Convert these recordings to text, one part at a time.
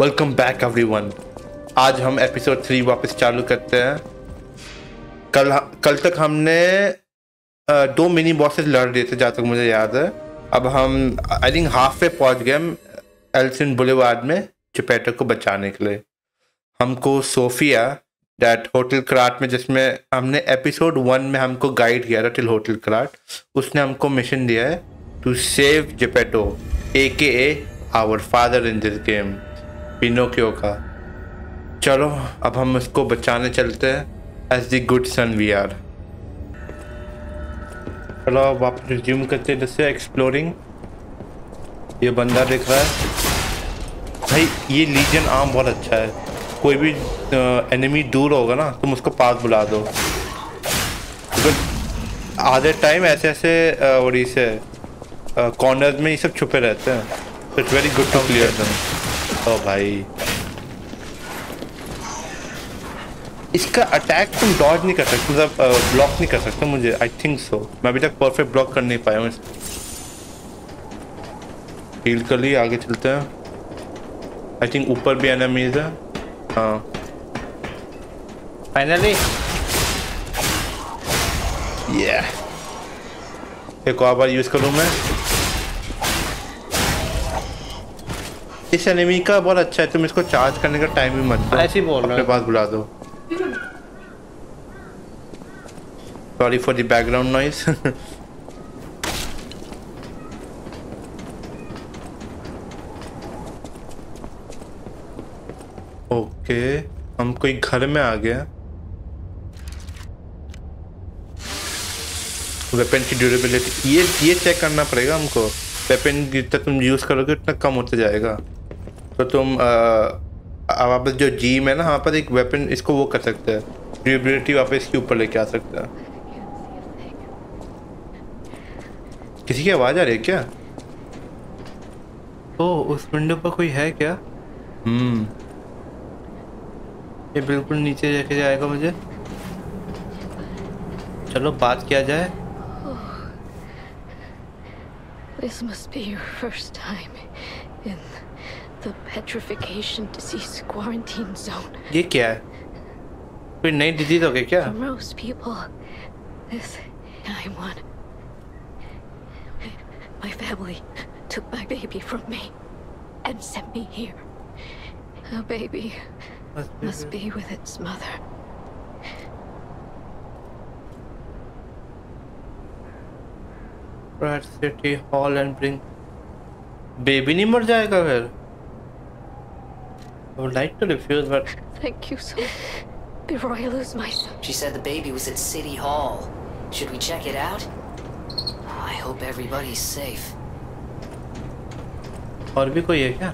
Welcome back everyone आज हम episode three वापस चालू करते हैं। कल कल तक हमने दो मिनी बॉसेस लड़ रहे थे, जहाँ तक मुझे याद है। अब हम आई थिंक हाफ़ पे पहुँच गए एल्सिन बुलेवार्ड में चिपेटो को बचाने के लिए। हमको सोफिया डैट होटल क्राट में, जिसमें हमने एपिसोड वन में हमको गाइड किया था टिल होटल क्राट उसने हमको मिशन दिया है to save Geppetto A K A our father in this game Pinocchio का। चलो, अब हम उसको बचाने चलते हैं। As the good son we are चलो, अब वापस रिज्यूम करते हैं, जैसे एक्सप्लोरिंग ये बंदा दिख रहा है। भाई, ये लीजन आर्म बहुत अच्छा है। कोई भी एनिमी दूर होगा ना, तुम उसको पास बुला दो। आधे टाइम ऐसे ऐसे और इसे कॉर्नर में ये सब छुपे रहते हैं। It's very good to clear them ओ भाई। इसका अटैक तुम डॉज नहीं कर सकते मतलब ब्लॉक नहीं कर सकते मुझे आई थिंक सो मैं अभी तक परफेक्ट ब्लॉक कर नहीं पाया हूँ हील कर लिए आगे चलते हैं। आई थिंक ऊपर भी एनिमीज है। हाँ। फाइनली ये एक और बार यूज़ करूँ मैं? इस एनिमी का बहुत अच्छा है तुम इसको चार्ज करने का टाइम भी मत दो। ऐसे बोल रहा अपने पास बुला दो। Sorry for the background noise okay हम कोई घर में आ गया वेपन की ड्यूरेबिलिटी ये ये चेक करना पड़ेगा हमको। वेपन जितना तुम यूज़ करोगे उतना कम होता जाएगा। तो तुम अब वापस जो जीम है ना वहाँ पर एक वेपन इसको वो कर सकते हैं। ड्यूरेबिलिटी वापस इसके ऊपर लेके आ सकते हैं। किसी की आवाज़ आ रही है क्या? ओ उस विंडो पर कोई है क्या? हम्म। ये बिल्कुल नीचे लेके जाएगा मुझे। चलो बात किया जाए। This must be your first time in the petrification disease quarantine zone. ये क्या है कोई नई डिजीज हो गई क्या For most people, this time one. My family took my baby from me and sent me here. A baby must be with its mother. Rat City Hall and bring baby नहीं मर जाएगा फिर I would like to refuse but Thank you so Before I lose my son. She said the baby was at City Hall. Should we check it out? I hope everybody's safe. और भी कोई है क्या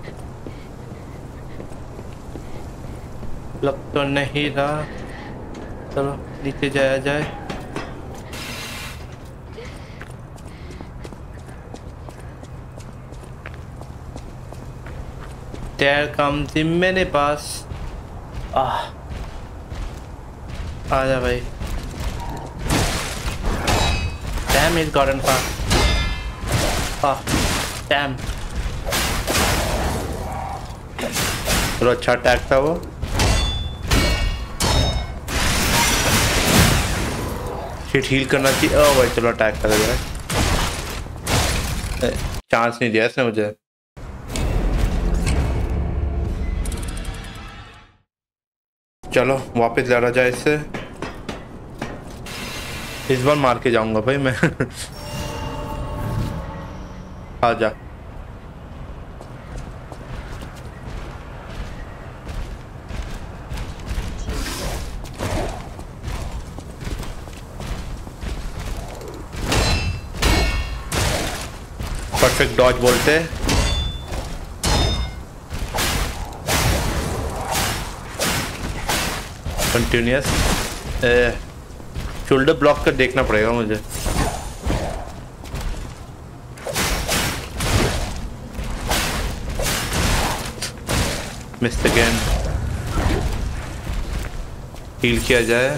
लग तो नहीं रहा चलो नीचे जाया जाए There comes the मेरे पास आ जा भाई। Damn, he's gotten far आह damn. चलो अच्छा अटैक था वो। शिट हील करना चाहिए ओ भाई, चलो अटैक कर दिया। चांस नहीं दिया इसने मुझे। चलो, वापस लड़ा जाए इससे। इस बार मार के जाऊँगा भाई मैं। आ जा। परफेक्ट डॉज बोलते हैं। कंटिन्यूस शोल्डर ब्लॉक कर देखना पड़ेगा मुझे। मिस अगेन हील किया जाए।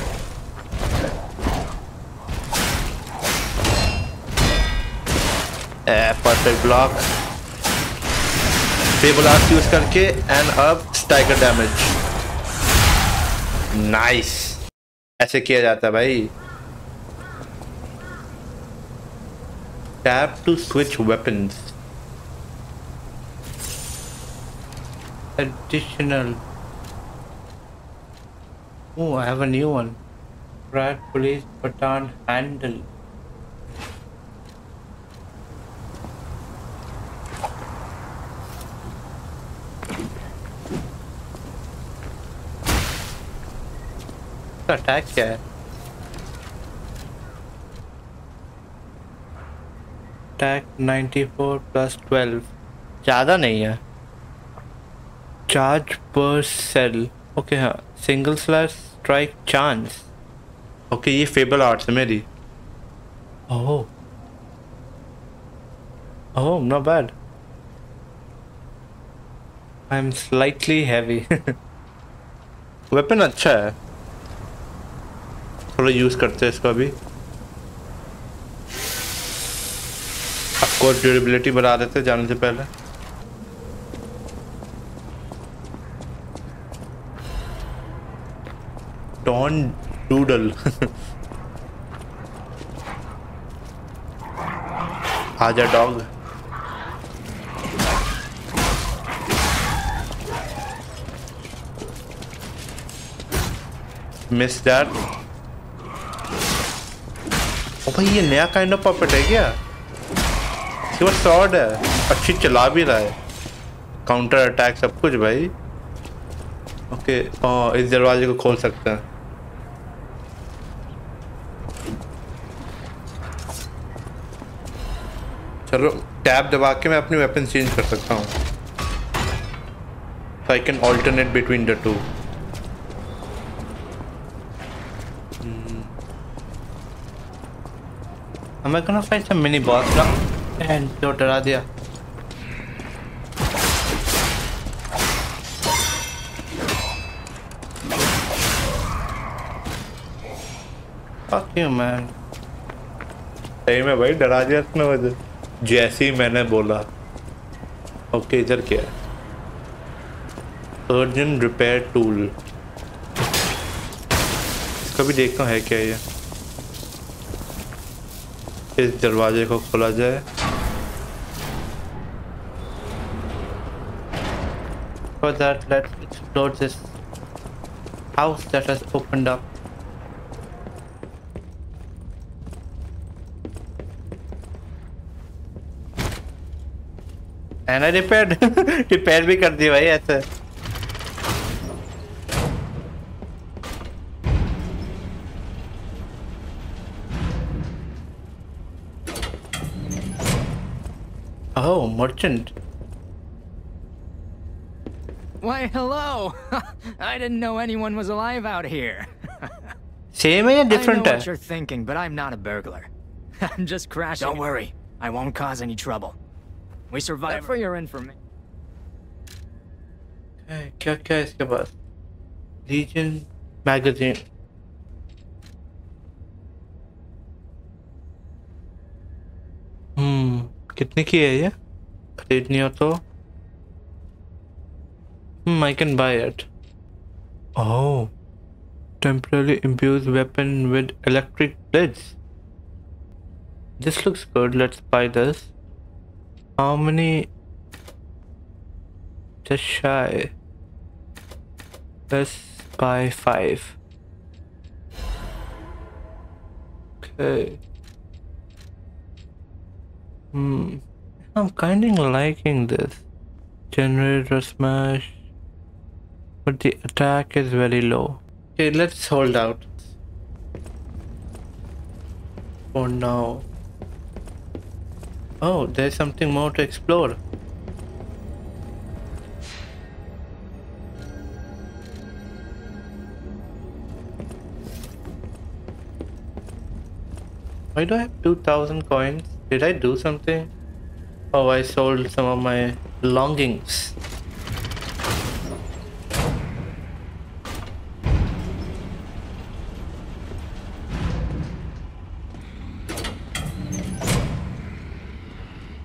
Perfect block fable art use करके एंड अब स्टाइगर डैमेज नाइस ऐसे किया जाता है भाई tap to switch weapons additional oh i have a new one rat police baton handle attack क्या है? अटैक 94 प्लस 12 ज़्यादा नहीं है। चार्ज पर सेल ओके हाँ। Single slash strike chance okay ये फेबल आर्ट्स है मेरी। Oh oh not bad I am slightly heavy weapon अच्छा है। थोड़ा यूज़ करते हैं इसका भी आपको ड्यूरेबिलिटी बढ़ा देते जाने से पहले। डॉन डूडल आजा डॉग मिस ओ भाई ये नया काइंड ऑफ़ पपेट है क्या? इसके पास है। अच्छी चला भी रहा है। काउंटर अटैक सब कुछ भाई। ओके okay, इस दरवाजे को खोल सकते हैं। चलो टैब दबा के मैं अपनी वेपन चेंज कर सकता हूँ। I can alternate between the the Am I gonna fight some mini boss now? And जो डरा दिया। Fuck you, man. सही में भाई, डरा दिया इतना वजह जैसे ही मैंने बोला। ओके इधर क्या है? अर्जन रिपेयर टूल इसका भी देखता है क्या ये? इस दरवाजे को खोला जाए For that, let's explore this house that has opened up. And I repaired. Repair भी कर दी भाई ऐसे Oh, merchant. Why, hello! I didn't know anyone was alive out here. Same है या I know different है? what you're thinking, but I'm not a burglar. I'm just crashing. Don't worry, I won't cause any trouble. We survived. For your information. है, क्या क्या है इसके पास legion magazine हम्म कितने की है ये Create new auto. Hmm, I can buy it. Oh. Temporarily imbues weapon with electric blades. This looks good. Let's buy this. How many? Just shy. Let's buy five. Okay. Hmm. I'm kind of liking this. Generator smash. But the attack is very low. Okay, let's hold out. For now. Oh, there's something more to explore. Why do I have 2000 coins? Did I do something? Oh, I sold some of my belongings.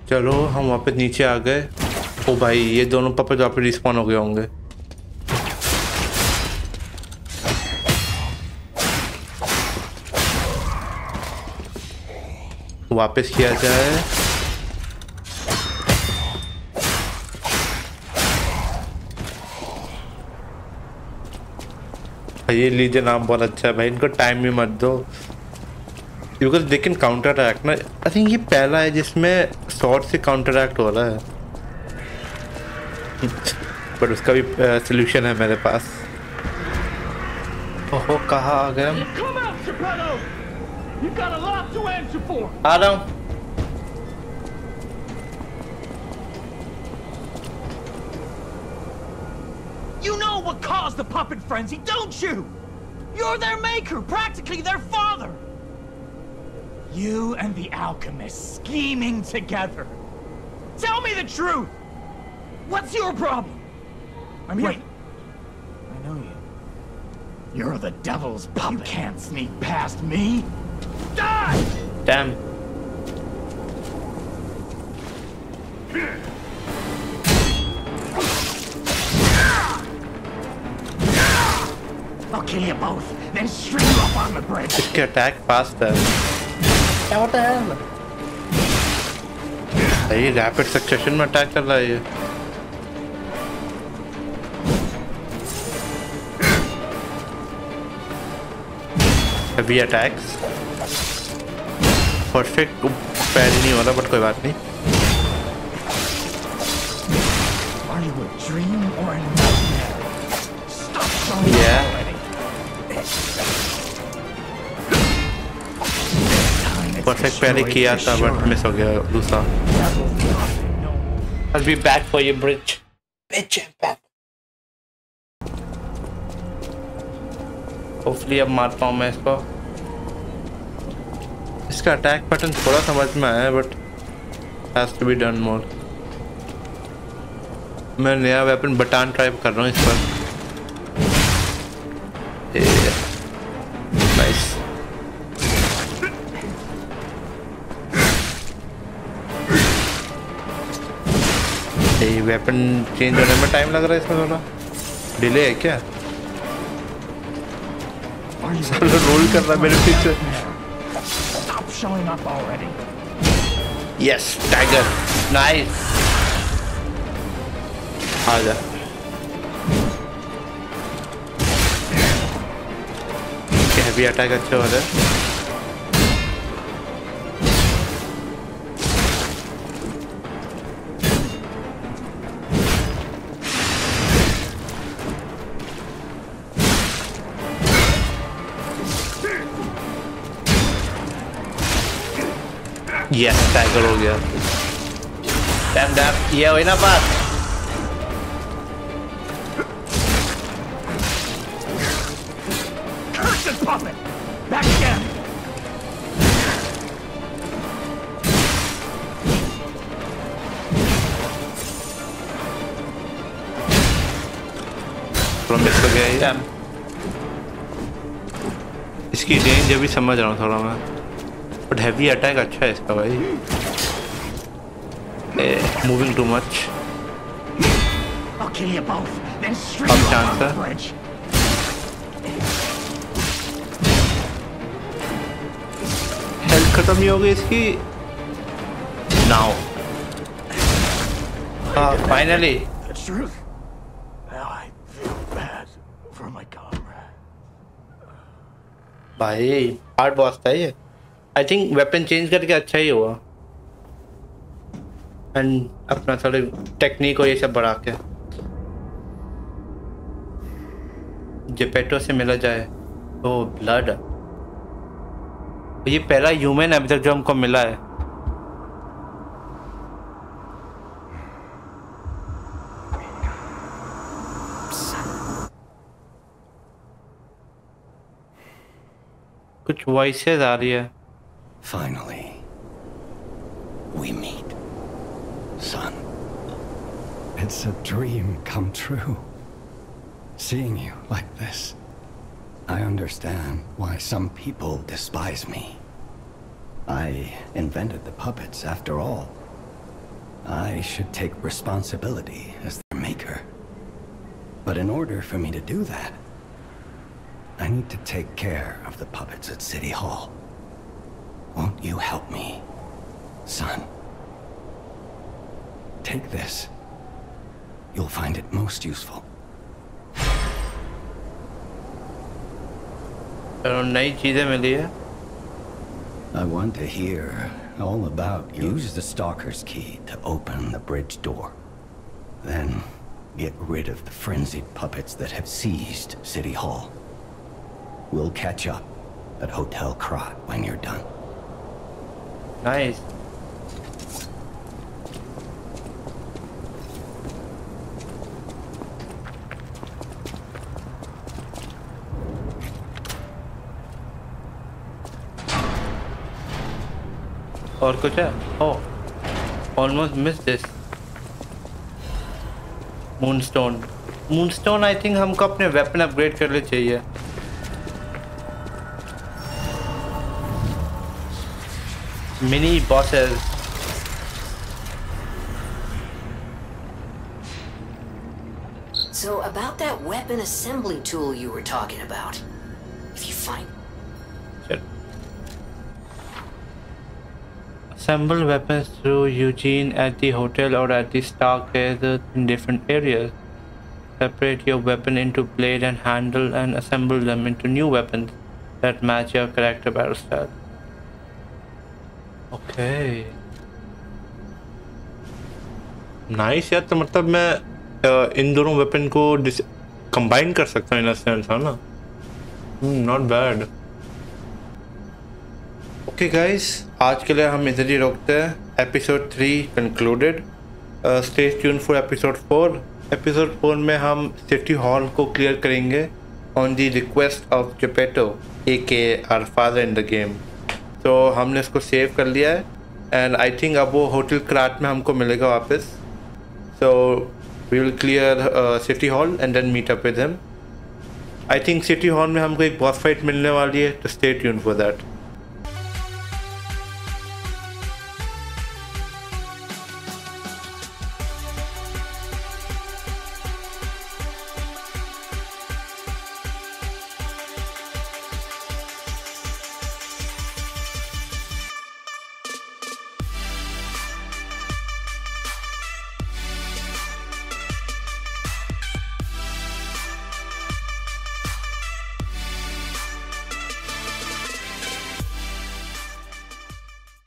चलो हम वापस नीचे आ गए। ओ भाई ये दोनों पपे तो पे रिस्पॉन हो गए होंगे। वापस किया जाए। ये लीजिए नाम बहुत अच्छा है भाई। इनको टाइम भी मत दो। Because they can counteract ना। आई थिंक ये पहला है जिसमें शॉर्ट से काउंटर एक्ट हो रहा है। बट उसका भी सोल्यूशन है मेरे पास। ओहो कहा आ गया आ रहा हूँ। You know what caused the puppet frenzy, don't you? You're their maker, practically their father. You and the alchemist scheming together. Tell me the truth. What's your problem? I mean, wait. I know you. You're the devil's puppet. You can't sneak past me. Die! Damn. kill you both, then string you up on the bridge. इसके attack fast है क्या होता है ये rapid succession में attack कर रहा है ये heavy attacks परफेक्ट पैर नहीं हो रहा बट कोई बात नहीं Are you a dream or a perfect पहले किया था बट मिस हो गया दूसरा। I'll be back for you, Bridge. Bitch, I'm back. Hopefully अब मार पाऊँ मैं इसको। इसका अटैक पैटर्न थोड़ा समझ में आया but has to be done more मैं नया वेपन बटान ट्राई कर रहा हूँ इस पर। वेपन चेंज होने में टाइम लग रहा है इसमें थोड़ा। डिले है क्या? रोल कर रहा मेरे पीछे. यस टाइगर नाइस आ जा। हैवी अटैक अच्छे हो रहे हैं। यस टाइगर हो गया डैम डैम ये हुई ना बात Cursed puppet! Back again! Miss हो गया इसकी रेंज अभी समझ रहा हूँ थोड़ा मैं। बट हैवी अटैक अच्छा है इसका भाई मूविंग टू मच अब चांस है हेल्थ खत्म ही होगी इसकी नाउ हाँ फाइनली भाई हार्ड बॉस था ये आई थिंक वेपन चेंज करके अच्छा ही हुआ। एंड अपना थोड़े टेक्निक और ये सब बढ़ा के। जेपेटो से मिला जाए ओ ब्लड ये पहला ह्यूमन अभी तक जो हमको मिला है। कुछ वॉइसेस आ रही है। Finally, we meet. Son. It's a dream come true. Seeing you like this. I understand why some people despise me. I invented the puppets after all. I should take responsibility as their maker. But in order for me to do that, I need to take care of the puppets at City Hall. Won't you help me, son? Take this. You'll find it most useful. चलो नई चीजें मिली है I want to hear all about you. Use the Stalker's key to open the bridge door. Then get rid of the frenzied puppets that have seized City Hall. We'll catch up at Hotel Krat when you're done. Nice और कुछ है? ओ almost miss this moonstone moonstone I think हमको अपने weapon upgrade कर ले चाहिए। mini bosses. So about that weapon assembly tool you were talking about. If you find... Assemble weapons through Eugene at the hotel or at the stock in different areas. Separate your weapon into blade and handle and assemble them into new weapons that match your character battle style. Okay. Nice यार तो मतलब मैं इन दोनों weapon को combine कर सकता हूँ in sense है ना? नॉट बैड ओके गाइस आज के लिए हम इधर ही रोकते हैं. Episode three concluded stay tuned for episode four episode four में हम सिटी हॉल को क्लियर करेंगे on the request of Geppetto A K our father in the game तो हमने इसको सेव कर लिया है। एंड आई थिंक अब वो होटल क्राट में हमको मिलेगा वापस। So we will clear city hall and then meet up with him I think city hall में हमको एक बॉस फाइट मिलने वाली है तो स्टे ट्यून फॉर दैट